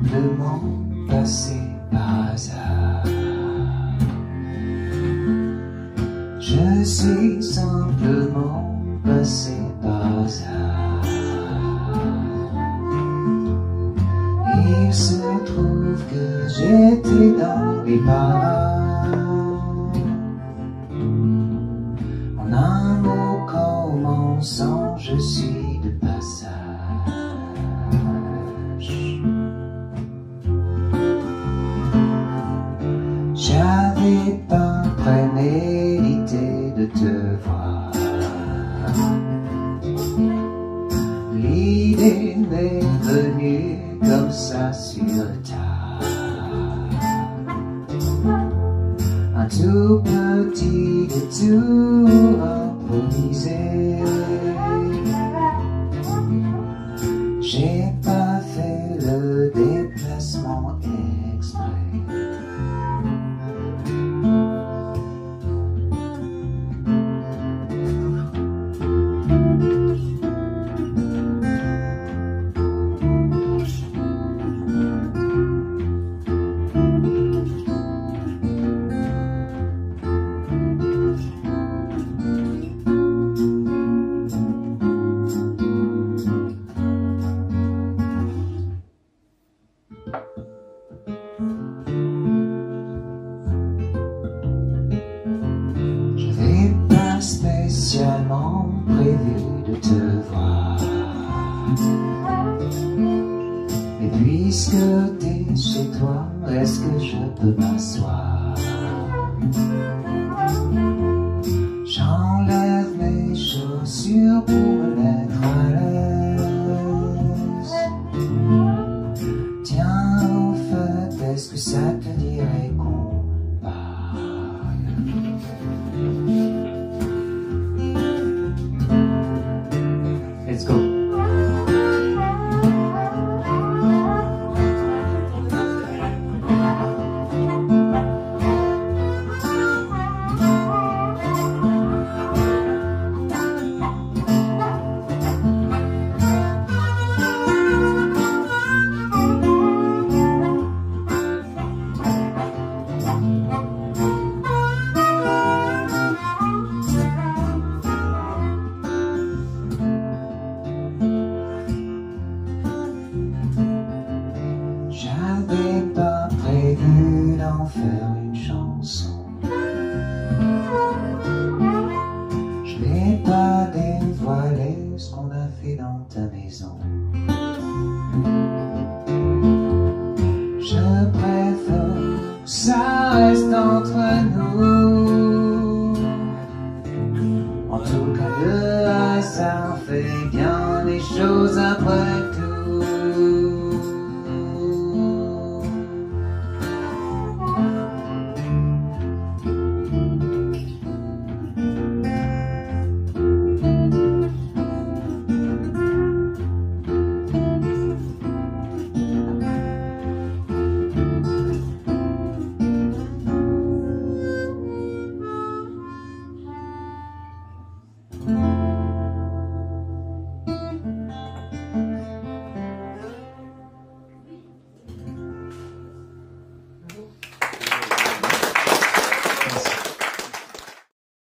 simplement passé par hasard. Je suis simplement passé par hasard. Il se trouve que j'étais dans les bars. En un mot commençant, je suis de passage? J'avais pas prémédité de te voir. L'idée m'est venue comme ça sur le tas. Un tout petit détour improvisé. J'ai pas fait le déplacement exprès. Spécialement prévu de te voir. Et puisque t'es chez toi, est-ce que je peux m'asseoir? J'enlève mes chaussures pour me mettre à l'aise. Tiens, au fait, est-ce que ça te n'avais pas prévu d'en faire une chanson. Je n'ai pas dévoilé ce qu'on a fait dans ta maison. Je préfère que ça reste entre nous. En tout cas, le hasard fait bien les choses après